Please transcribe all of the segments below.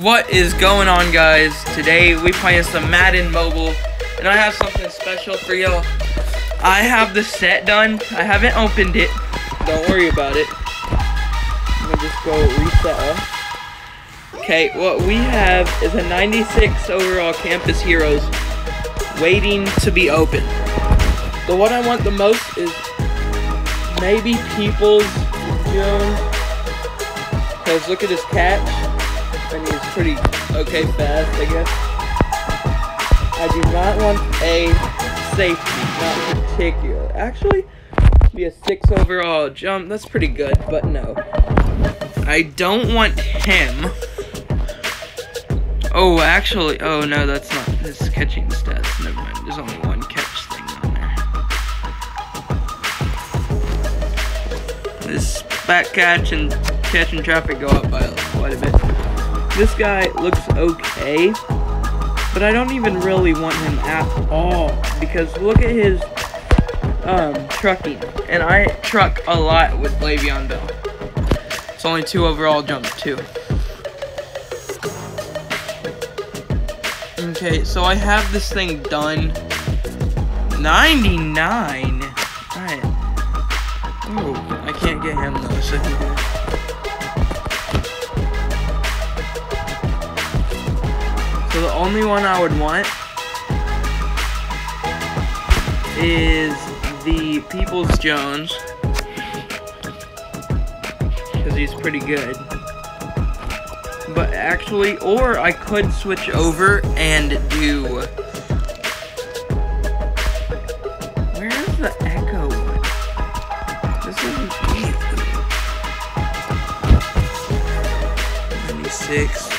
What is going on guys? Today we playing some Madden Mobile and I have something special for y'all. I have the set done. I haven't opened it. Don't worry about it. I'm gonna just go reset Okay, what we have is a 96 overall Campus Heroes waiting to be opened. The one I want the most is maybe Peoples Jones. Because look at his catch and he's pretty okay fast, I guess. I do not want a safety, not particular. Actually, be a six overall jump. That's pretty good, but no. I don't want him. Oh, actually, oh no, that's not his catching stats. Never mind. There's only one catch thing on there. This back catch and catching traffic go up by quite a bit. This guy looks okay, but I don't even really want him at all because look at his um, trucking, and I truck a lot with Le'Veon Bell. It's only two overall jumps, too. Okay, so I have this thing done. 99. Alright. Oh, I can't get him though, so So the only one I would want is the Peoples Jones. Because he's pretty good. But actually, or I could switch over and do... Where is the Echo one? This isn't easy. 96.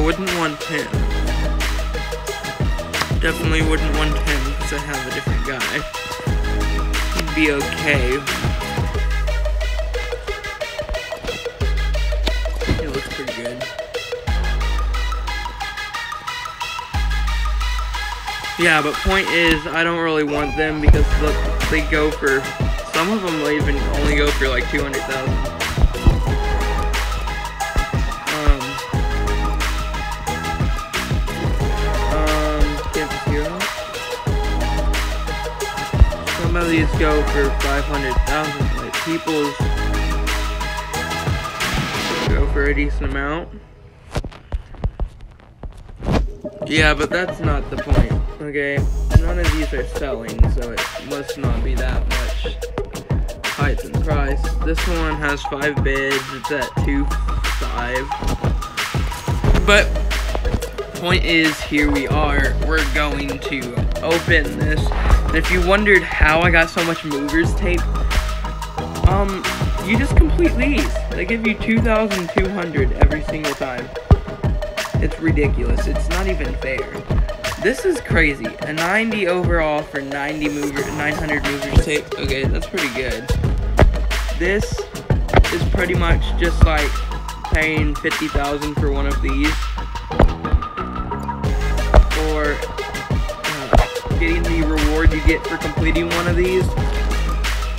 I wouldn't want him. Definitely wouldn't want him because I have a different guy. He'd be okay. He looks pretty good. Yeah, but point is, I don't really want them because look, they go for, some of them even only go for like 200,000. These go for 500,000, like people's go for a decent amount. Yeah, but that's not the point, okay? None of these are selling, so it must not be that much height and price. This one has five bids, it's at two five. But point is, here we are. We're going to open this and if you wondered how I got so much movers tape, um, you just complete these. They give you 2,200 every single time. It's ridiculous. It's not even fair. This is crazy. A 90 overall for 90 mover, 900 movers tape. Okay, that's pretty good. This is pretty much just like paying 50,000 for one of these. Or getting the reward you get for completing one of these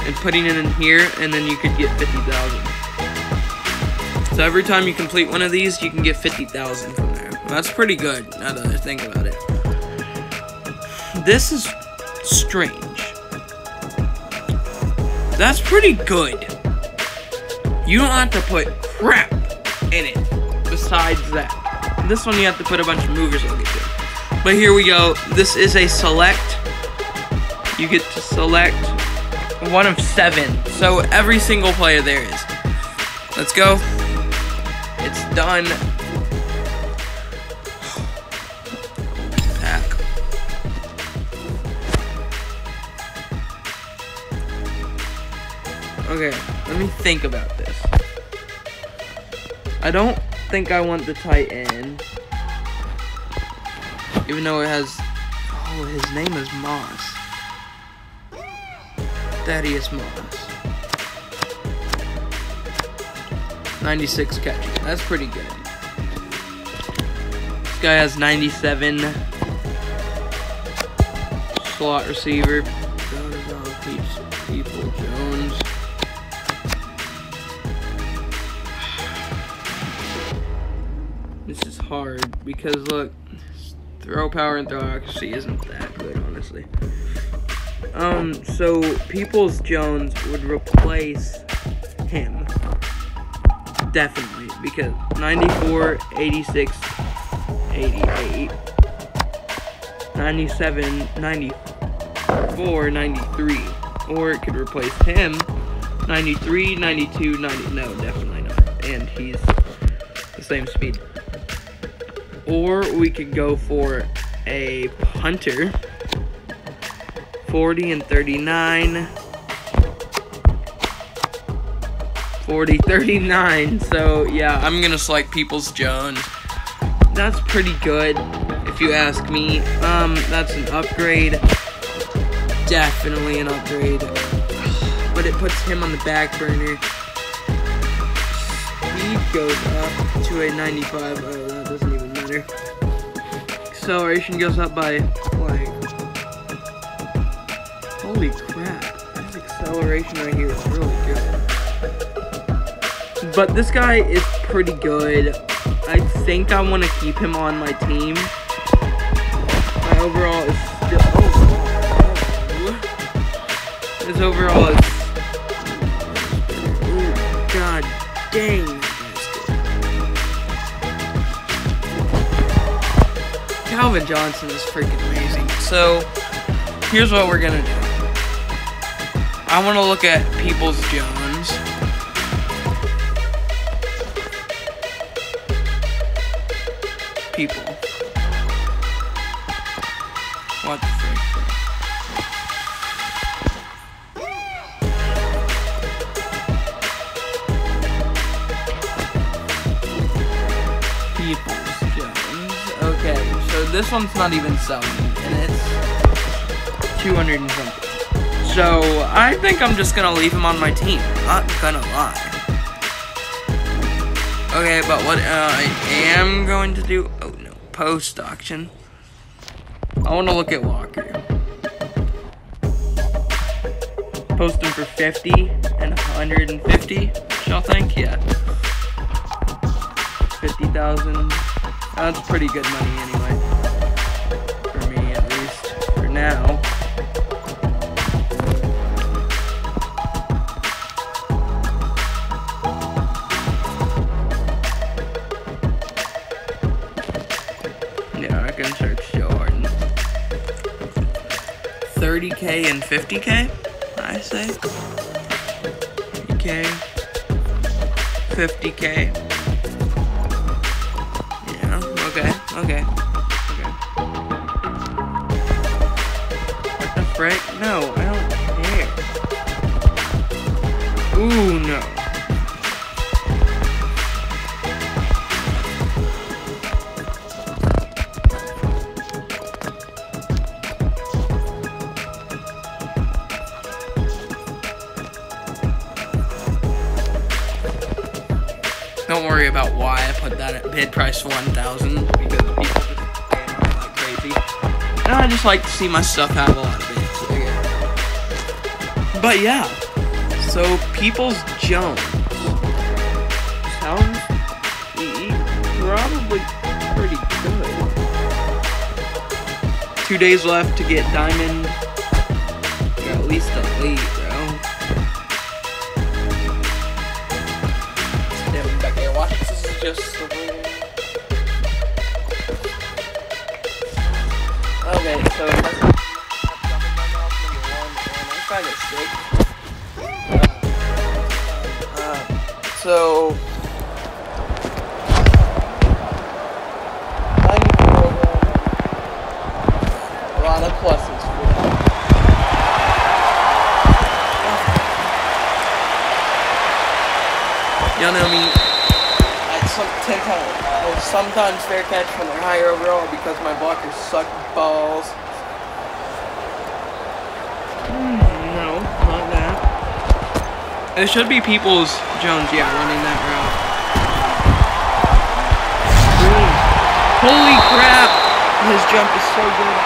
and putting it in here, and then you could get 50,000. So every time you complete one of these, you can get 50,000 from there. That's pretty good, now that I think about it. This is strange. That's pretty good. You don't have to put crap in it besides that. This one you have to put a bunch of movers it. But here we go. This is a select. You get to select one of seven. So every single player there is. Let's go. It's done. Pack. Okay, let me think about this. I don't think I want the tight end. Even though it has... Oh, his name is Moss. Thaddeus Moss. 96 catches. That's pretty good. This guy has 97. slot receiver. People Jones. This is hard because look, throw power and throw accuracy isn't that good, honestly. Um, so Peoples Jones would replace him. Definitely, because 94, 86, 88, 97, 94, 93. Or it could replace him. 93, 92, 90. No, definitely not. And he's the same speed. Or we could go for a punter. 40 and 39. 40, 39. So, yeah, I'm going to select Peoples Jones. That's pretty good, if you ask me. Um, that's an upgrade. Definitely an upgrade. But it puts him on the back burner. Speed goes up to a 95. Oh, that doesn't even matter. Acceleration goes up by, like, holy crap. This acceleration right here is really good. But this guy is pretty good. I think I want to keep him on my team. My overall is still. Oh, his overall is. God dang. Calvin Johnson is freaking amazing. So, here's what we're gonna do. I want to look at Peoples Jones. This one's not even selling, and it's 200 and something. So, I think I'm just gonna leave him on my team. Not gonna lie. Okay, but what uh, I am going to do... Oh, no. Post auction. I want to look at Walker. Post him for 50 and 150, y'all think? Yeah. 50,000. That's pretty good money anyway. Now. Yeah, I can search Joe Haden. 30k and 50k, I say. 30k, 50k. Yeah, okay, okay. Frick? No, I don't care. Ooh, no. Don't worry about why I put that at bid price 1000 because people just like crazy. And I just like to see my stuff have a lot of. But yeah, so People's Jones sounds probably pretty good. Two days left to get Diamond, or at least Elite, bro. Damn, back there, watch. This is just the way. Okay, so kind of sick. Uh, so. A lot of pluses for that. Y'all know me. I some, take time, or sometimes fair catch when they're higher overall because my blockers suck balls. It should be Peoples Jones, yeah, running that route. Boom. Holy crap! His jump is so good.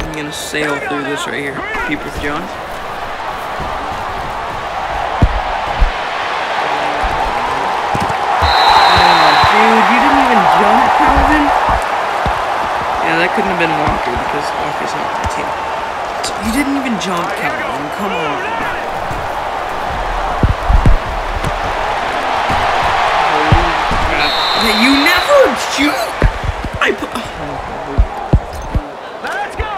I'm gonna sail through this right here. Peoples Jones. Oh, dude, you didn't even jump, Calvin? Yeah, that couldn't have been Walker because Walker's not on the team. You didn't even jump, Calvin. Come on. You never shoot! I put. Let's go!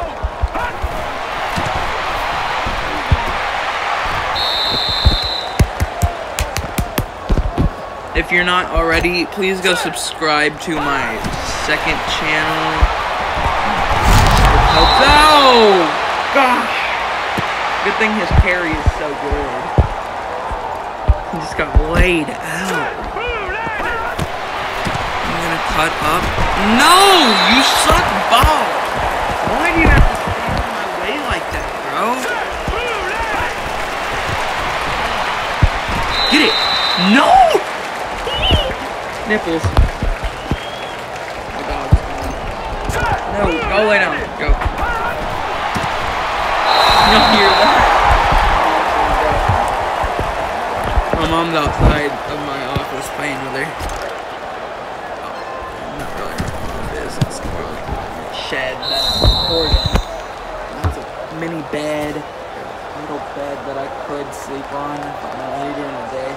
If you're not already, please go subscribe to my second channel. Oh, gosh. Good thing his carry is so good. He just got laid out. I'm gonna cut up. No! You suck ball! Why do you have to stand in my way like that, bro? Get it! No! Nipples. No, go lay down. Go. Mom's outside of my office playing with her. Oh, not really my business. More like shed recording. That's a mini bed. Little bed that I could sleep on if I'm the day.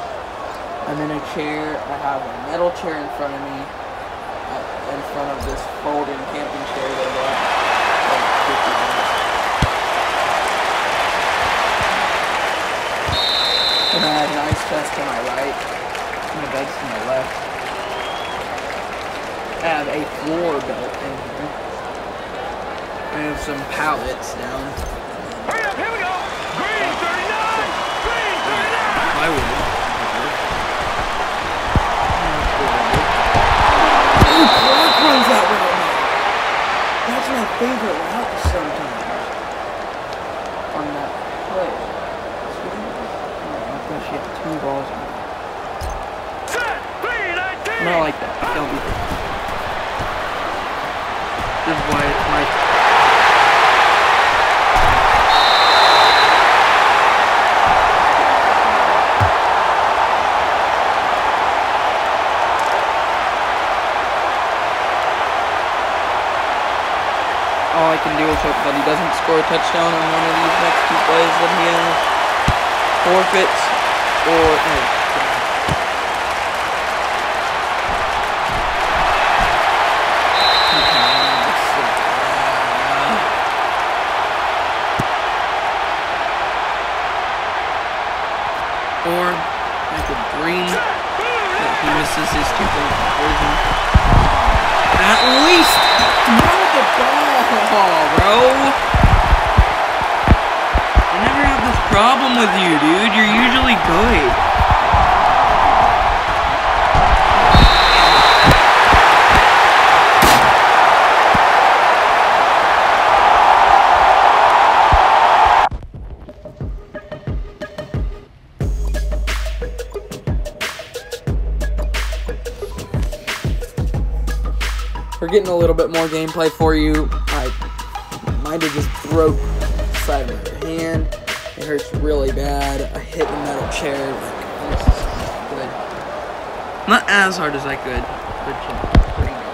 I'm in a chair. I have a metal chair in front of me, uh, in front of this folding camping chair that I bought like 50 bucks. And I have an ice chest to my right, and the bed's to my left. I have a floor built in here. I have some pallets down. Hurry up, here we go! Green 39! Green 39! Plywood. Ooh, Clark runs that now. That's my favorite route sometimes. On that play. I thought she had two balls. on it. Set! Green 19! Not like that. Don't be good. This is why my all I can do is hope that he doesn't score a touchdown on one of these next two plays that he has. Forfeits or oh, Or I could dream that he misses his two-point conversion. At least throw the ball, bro. Problem with you, dude. You're usually good. We're getting a little bit more gameplay for you. I might have just broke side of my hand. It hurts really bad. I hit the metal chair. Like, this is not good. Not as hard as I could, but pretty hard.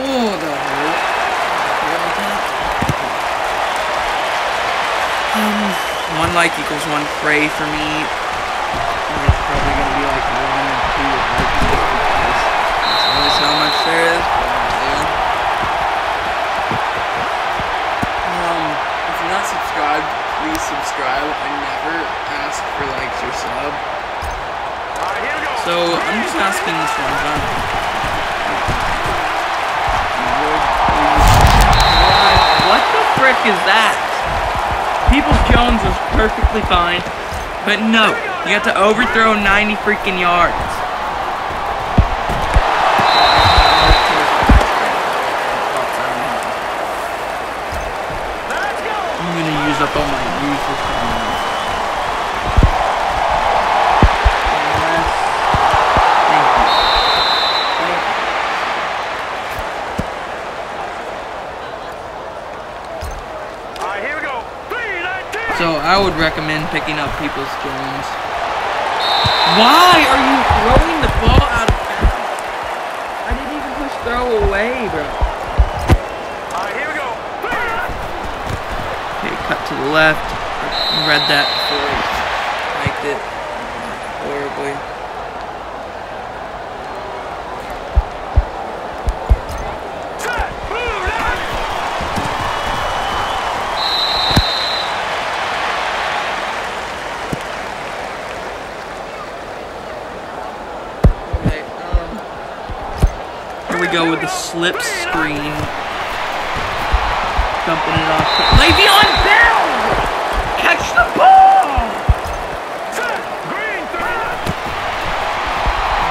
Oh, that hurt. Um, one like equals one pray for me. It's probably gonna be like one or two likes because that's always how much there is. Subscribed, please subscribe. I never ask for likes or sub. So I'm just asking this one time. What the frick is that? Peoples Jones was perfectly fine, but no, you have to overthrow 90 freaking yards. I thought use so I would recommend picking up Peoples Jones. Why are you throwing the ball out of bounds? I didn't even push throw away, bro. Left. Read that before. Liked it horribly. Um, we go with the slip screen. Dumping it off. Le'Veon Bell! Catch the ball! Set. Green 39.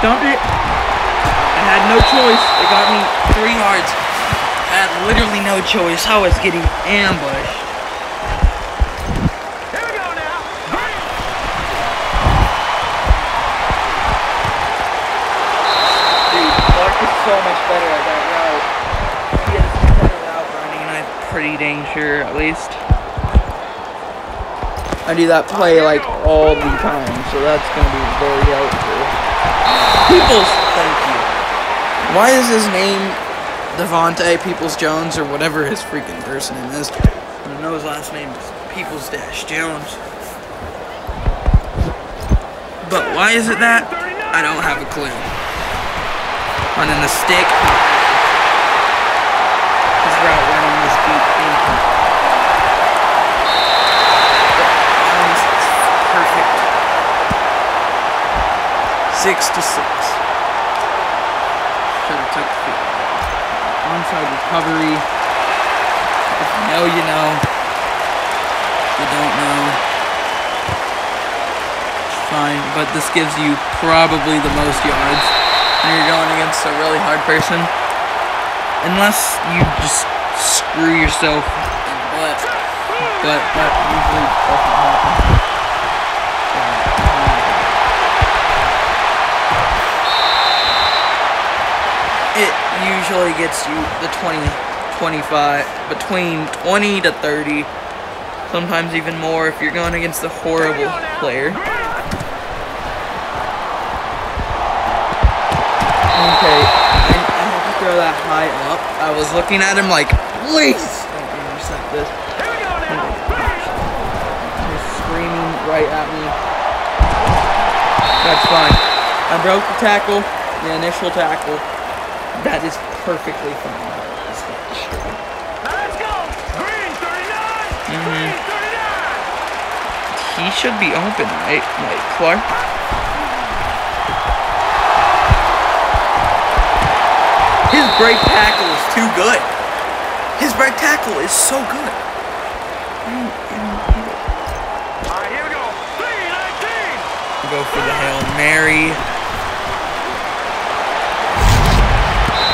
Dump it. I had no choice. They got me three yards. I had literally no choice. I was getting ambushed. Here we go now. Dude, Clark is so much better at that route. He has better route running, I'm pretty dang sure, at least. I do that play like all the time, so that's gonna be very helpful. Peoples, thank you. Why is his name Devontae Peoples Jones or whatever his freaking first name is? I know his last name is Peoples Dash Jones. But why is it that? I don't have a clue. Running the stick. Six to six. Should have took the. Onside recovery. If you know, you know. If you don't know. Fine, but this gives you probably the most yards when you're going against a really hard person. Unless you just screw yourself in the butt. But that usually doesn't happen. Usually gets you the 20, 25, between 20 to 30, sometimes even more if you're going against a horrible player. Okay, I, I have to throw that high up. I was looking at him like, please don't intercept this. He's screaming right at me. That's fine. I broke the tackle, the initial tackle. That is perfectly fine. It's not straight. Now let's go. Green 39. Mhm. Green 39. He should be open, right? Like Clark. His break tackle is too good. His break tackle is so good. All right, here we go. 319. Go for the Hail Mary.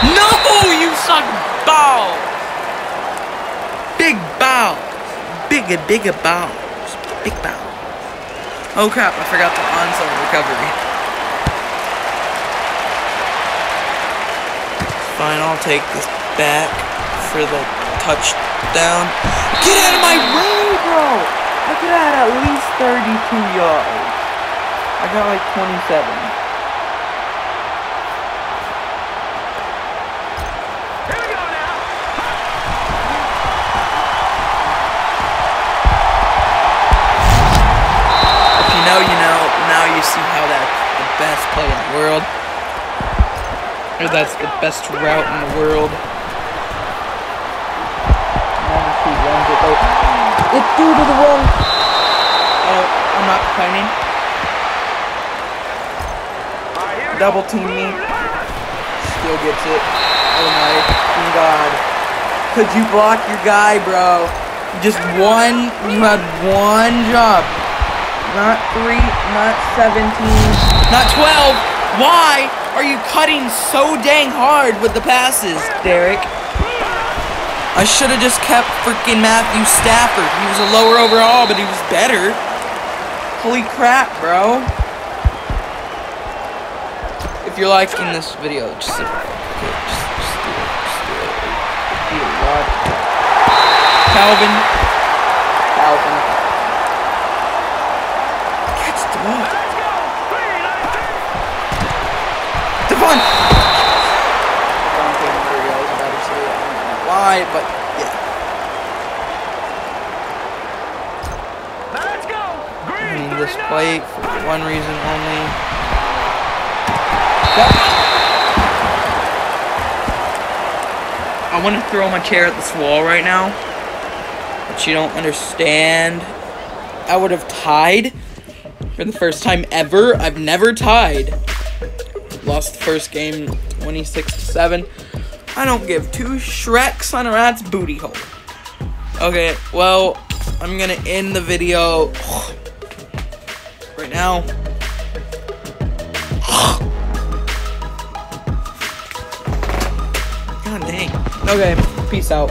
No, you suck balls. Big balls. Bigger, bigger balls. Big balls. Oh crap, I forgot the onside recovery. Fine, I'll take this back for the touchdown. Get out of my way, bro! I could have had at least 32 yards. I got like 27. You see how that's the best play in the world. Or that's the best route in the world. See runs it though. It's due to the wrong. Oh, I'm not complaining. All right, here we Double team me. Still gets it. Oh my god. Could you block your guy, bro? Just one. You had one job. Not three, not 17, not 12. Why are you cutting so dang hard with the passes, Derek? I should have just kept freaking Matthew Stafford. He was a lower overall, but he was better. Holy crap, bro. If you're liking this video, just, okay, just, just do it. Just do it. Be a. Calvin. Calvin. one. Why, but yeah. Let's go. Green, this plate for one reason only. I want to throw my chair at this wall right now, but you don't understand. I would have tied for the first time ever. I've never tied. Lost the first game 26 to 7. I don't give two Shreks on a rat's booty hole. Okay, well, I'm gonna end the video right now. God dang. Okay, peace out.